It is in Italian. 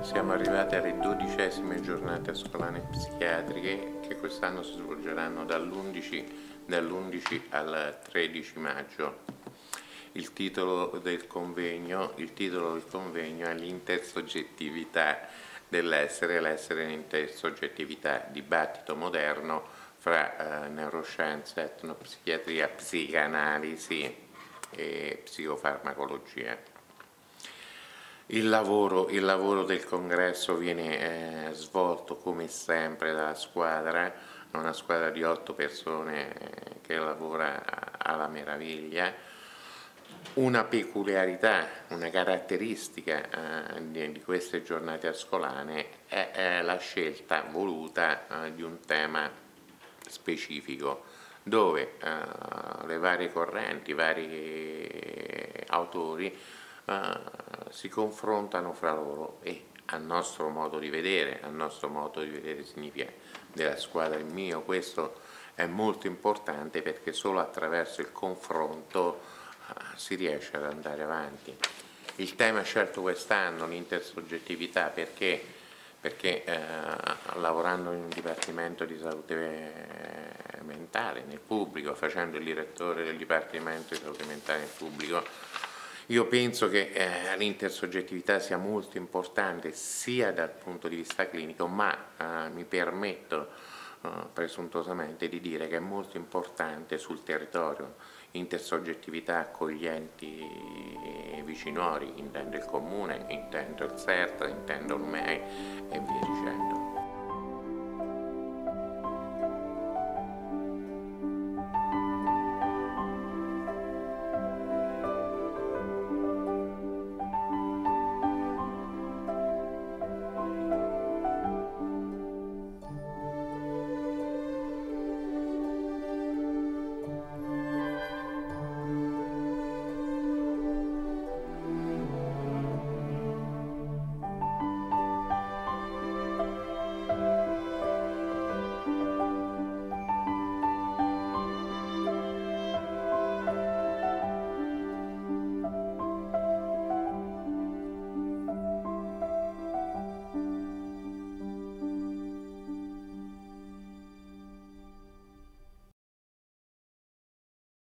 Siamo arrivati alle dodicesime giornate scolane psichiatriche che quest'anno si svolgeranno dall'11, dall'11 al 13 maggio. Il titolo del convegno, titolo del convegno è l'intersoggettività dell'essere, l'essere in intersoggettività, dibattito moderno fra eh, neuroscienze, etnopsichiatria, psicanalisi e psicofarmacologia. Il lavoro, il lavoro, del congresso viene eh, svolto come sempre dalla squadra, una squadra di otto persone che lavora alla meraviglia. Una peculiarità, una caratteristica eh, di, di, queste giornate ascolane è, è la scelta voluta eh, di un tema specifico dove eh, le varie correnti, i vari autori si confrontano fra loro e al nostro modo di vedere, al nostro modo di vedere significa della squadra il mio, questo è molto importante perché solo attraverso il confronto uh, si riesce ad andare avanti. Il tema scelto quest'anno, l'intersoggettività, perché? Perché eh, lavorando in un dipartimento di salute mentale nel pubblico, facendo il direttore del dipartimento di salute mentale nel pubblico, io penso che eh, l'intersoggettività sia molto importante sia dal punto di vista clinico, ma eh, mi permetto eh, presuntuosamente di dire che è molto importante sul territorio, intersoggettività accoglienti vicinori, intendo il comune, intendo il CERT, intendo l'UMEI e via dicendo.